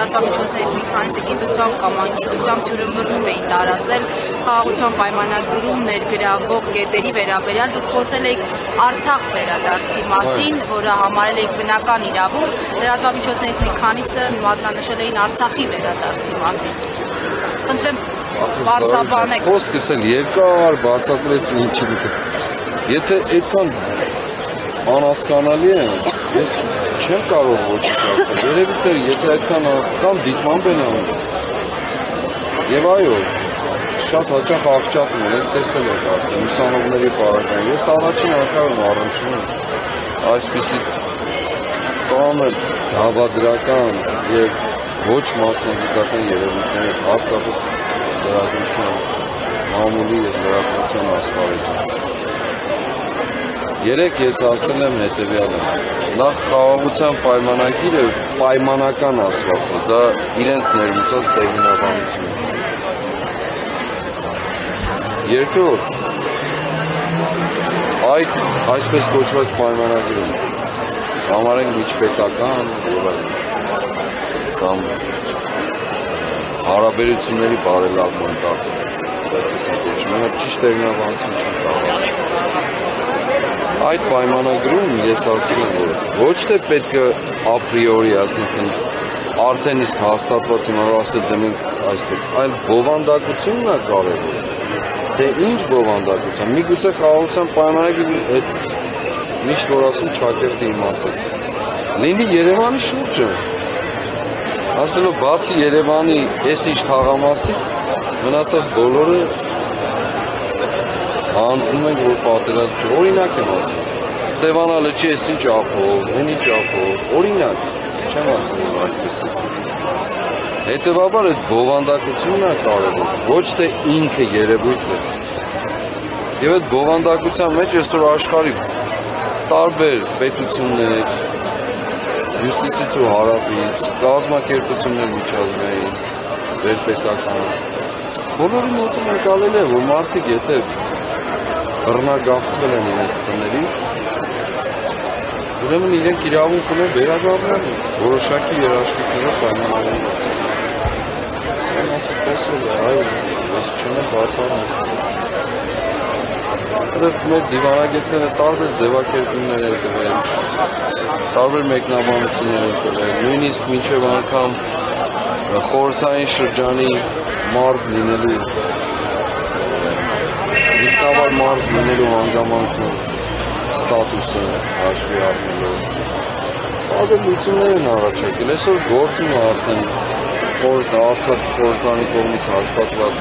լրատվամիջոցներից մի քանիսը գիտությամբ կամ անկիտությամբ թյուրըմբռնում էին տարածել խաղաղության պայմանագրում ներգրավող կետերի վերաբերյալ դուք խոսել եք Արցախ վերադարձի մասին, որը համարել եք բնական իրավունք, լրատվամիջոցներից մի քանիսը մատնանշել էին Արցախի վերադարձի մասին։ Խնդրեմ բարձաբանեք։ Խոսքս էլ երկար բացատրեց ինչի դուք։ Եթե այդքան անհասկանալի է, ես չեմ կարող ոչինչ ասել։ Երևի թե եթե այդքան կամ դիտմամբ են անում։ Եվ այո, շատ հաճախ աղճատում են, տեսել եք արդեն ուսանողների բարակային։ Ես առաջին անգամ եմ առնչվում այսպիսի ծանր հավադրական եւ ոչ մասնագիտական երևույթների հատկապես լրատվության մամուլի եւ լրատվության ասպարեզում։ Երեք ես ասել եմ հետեւյալը. նախ խաղաղության պայմանագիրը պայմանական ասված է, դա իրենց ներմուծած տերմինաբանություն է։ Երկրորդ, այդ այսպես կոչված պայմանագրում համարենք միջպետական եւ այլն կամ հարաբերությունների բարելավման կարծիք։ Մենք ճիշտ տերմինաբանություն չենք կարող այդ պայմանագրում ես ասել եմ, որ ոչ թե պետք է ապրիորի, ասենքն արդեն իսկ հաստատված իմաստով ասել դնենք այսպես, այլ բովանդակությունն է կարևոր թե ինչ բովանդակության։ Միգուցե խաղաղության պայմանագրի այդ միշտ որ ասում ճակերտի իմացել։ Լինի Երևանի շուրջը։ Ասելով բացի Երևանի այս ինչ թաղամասից մնացած բոլորը հանձնում ենք որ պատերազմ օրինակ եմ ասում։ Սևանա լճի այս ինչ ափով, այն ինչ ափով, օրինակ չեմ ասում այդպեսի։ Հետևաբար այդ բովանդակությունն է կարևոր, ոչ թե ինքը երևույթը։ Եվ այդ բովանդակության մեջ այսօր աշխարհի տարբեր պետություններ, հյուսիսից ու հարավից, կազմակերպություններ միջազգային, վերպետական, բոլորի մոտում եկալել է, որ մարդիկ եթե բռնագաղթվել են իրենց տներից, ուրեմն իրենք իրավունք ունեն վերադառնալ որոշակի երաշխիքներով պայմանավորված ասել խոսել է, այո, ես չունեմ բացառում։ Որով մեր դիվանագետները տարբեր ձևակերպումներ են տվել, տարբեր մեկնաբանություններ են տվել, նույնիսկ մինչև անգամ խորհրդային շրջանի մարզ լինելու ինքնավար մարզ լինելու հանգամանքում ստատուսը հաշվի առնելով տարբեր լուծումներ են առաջարկել։ Այսօր գործում է արդեն խորհուրդ Արցախ խորհրդանի կողմից հաստատված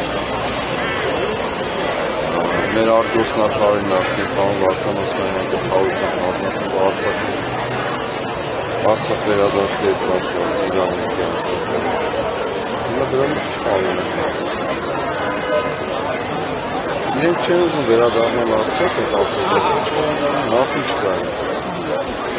մեր արտգործնախարարի նախկին պարոն Վարդան Օսկանյանի գլխավորությամբ հանձնախումբ Արցախ Արցախ վերադարձի հետ կապված իրավունքի հաստատումը։ Հիմա դրանից չկարողն են Իրենք չեն ուզում վերադառնալ Արցախ, այդ ասել, նախ ինչ կա։